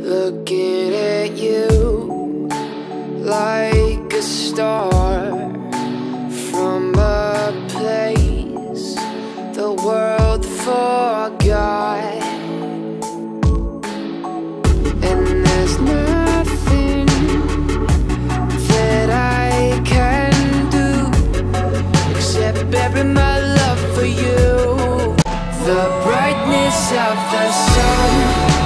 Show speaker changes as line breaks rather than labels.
Looking at you like a star from a place the world forgot. And there's nothing that I can do except bury my love for you. The brightness of the sun.